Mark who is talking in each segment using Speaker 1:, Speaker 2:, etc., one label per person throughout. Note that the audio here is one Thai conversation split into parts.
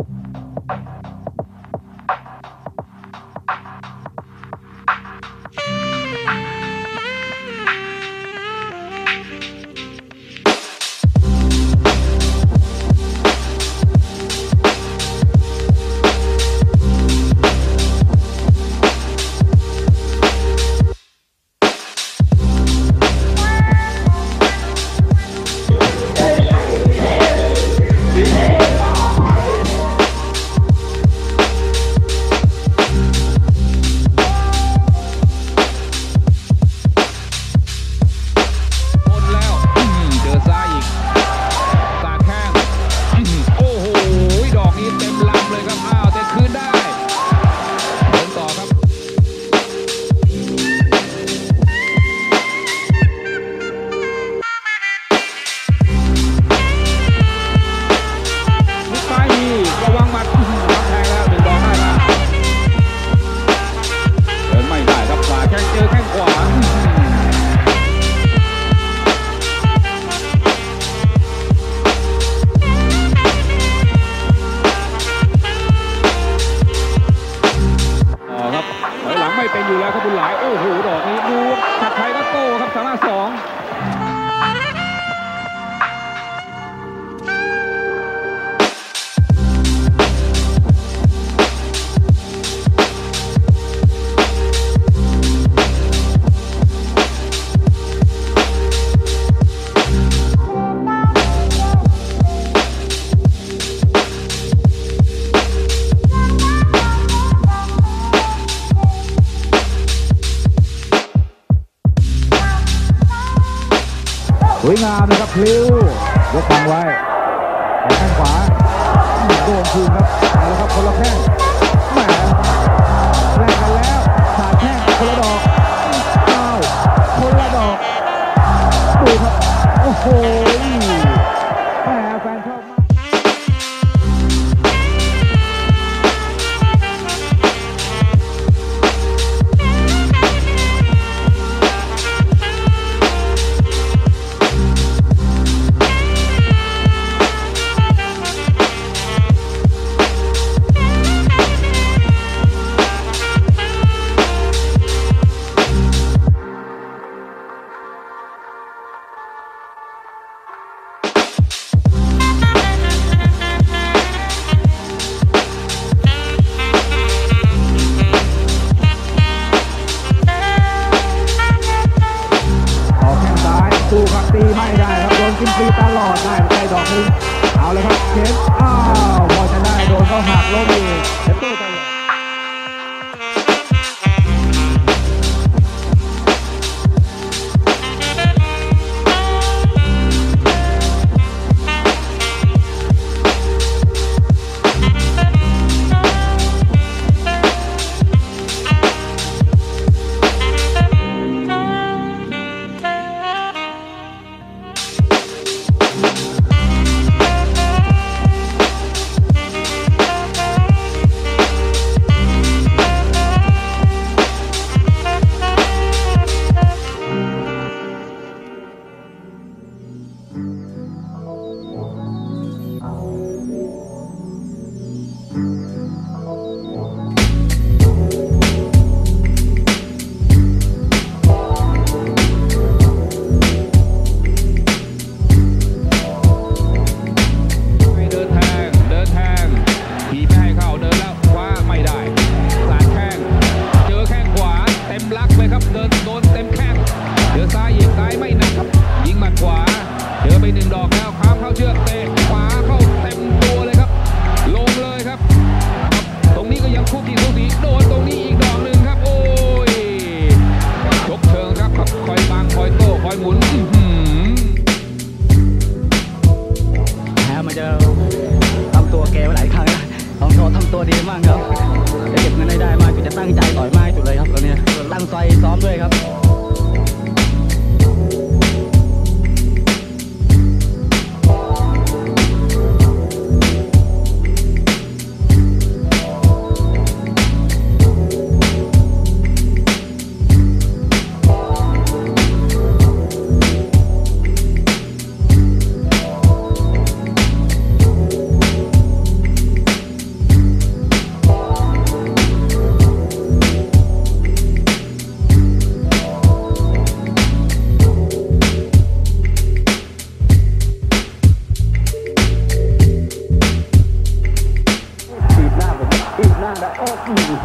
Speaker 1: you คิ้ว ยกบังไว้ อกหนึ่งเอาเลยครับเข็มอ้าวพอจะได้โดนเขาหักล้มอีกเดี๋ตู้ไป
Speaker 2: จะทำตัวแกไว้หลายครั้งลองโชว์ทำตัวดีมากครับจะเก็บเงินได้ได้มากจุดจะตั้งใจต่อยมากจุดเลยครับตอนนี้ตั้งใจซ้อมด้วยครับ หน้าแล้วโอ้โห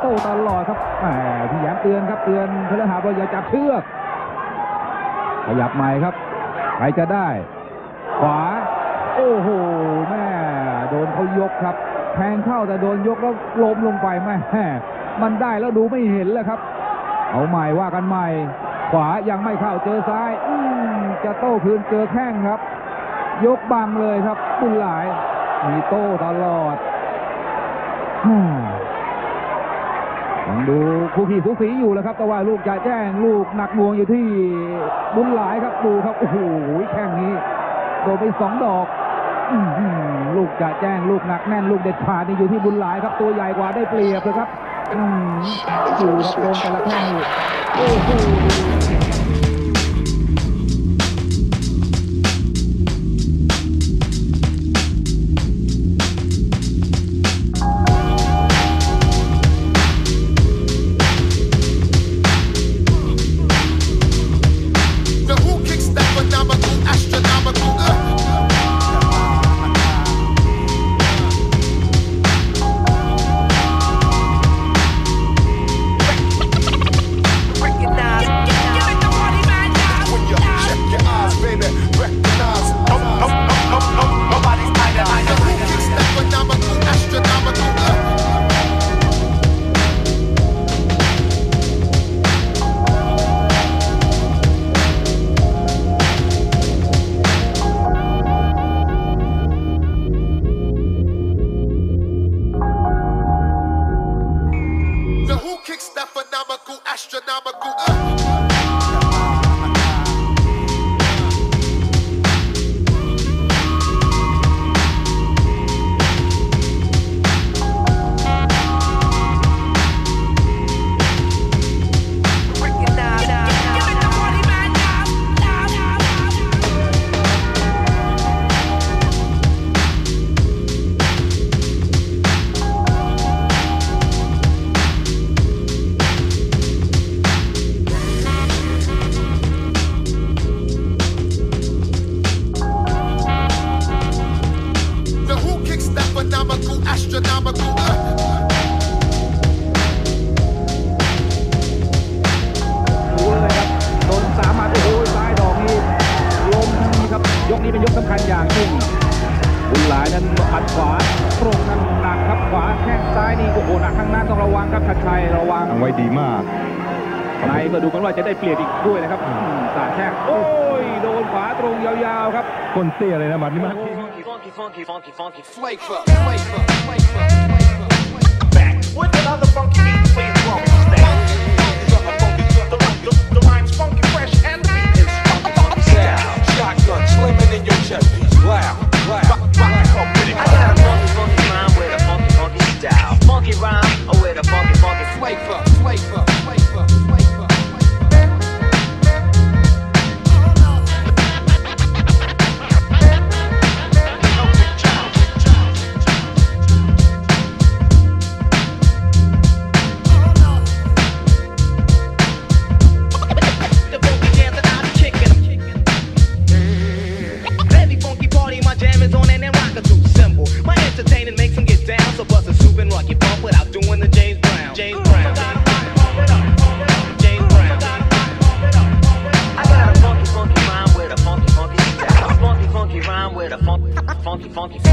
Speaker 2: โต้
Speaker 1: ตลอดครับแหมพี่แย้มเตือนครับเตือนพลหาว่าอย่าจับเชือกขยับใหม่ครับใครจะได้ ขวา โอ้โหแม่โดนเขายกครับแทงเข้าแต่โดนยกแล้วล้มลงไปแม่มันได้แล้วดูไม่เห็นเลยครับ เอาใหม่ว่ากันใหม่ ขวายังไม่เข้าเจอซ้ายอืมจะโต้คืนเจอแข้งครับ ยกบังเลยครับบุญหลาย มีโต้ตลอดฮ่ายัง ดูคู่ขี่สูสีอยู่แล้วครับ แต่ว่าลูกจะแจ้งลูกหนักงวงอยู่ที่บุญหลายครับดูครับโอ้โหแข้งนี้โดนไปสองดอกอลูกจะแจ้งลูกหนักแน่นลูกเด็ดขาดนี่อยู่ที่บุญหลายครับ ตัวใหญ่กว่าได้เปรียบเลยครับอืมอยู่ครับโดนแต่ละแข้งโอ้โห ดีมากในก็ดูกันว่าจะได้เปลี่ยนอีกด้วยนะครับอืมสาดแข้งโอ้ย โดนขวาตรงยาวๆครับ
Speaker 3: ก้นเตี้ยเลยนะหมัดนี้มัน
Speaker 4: Funky, funky, funky, funky, funky.
Speaker 5: Flavor, flavor, flavor, flavor, flavor.
Speaker 6: back with another funky beat for your funky style. The, the, the rhyme's funky, fresh, and the beat is funky, funky style.
Speaker 7: Shotgun slamming in your chest piece. Loud, loud.
Speaker 6: Rock, rock, come with it.
Speaker 4: I got a funky, funky
Speaker 6: funky, funky flavor. flavor.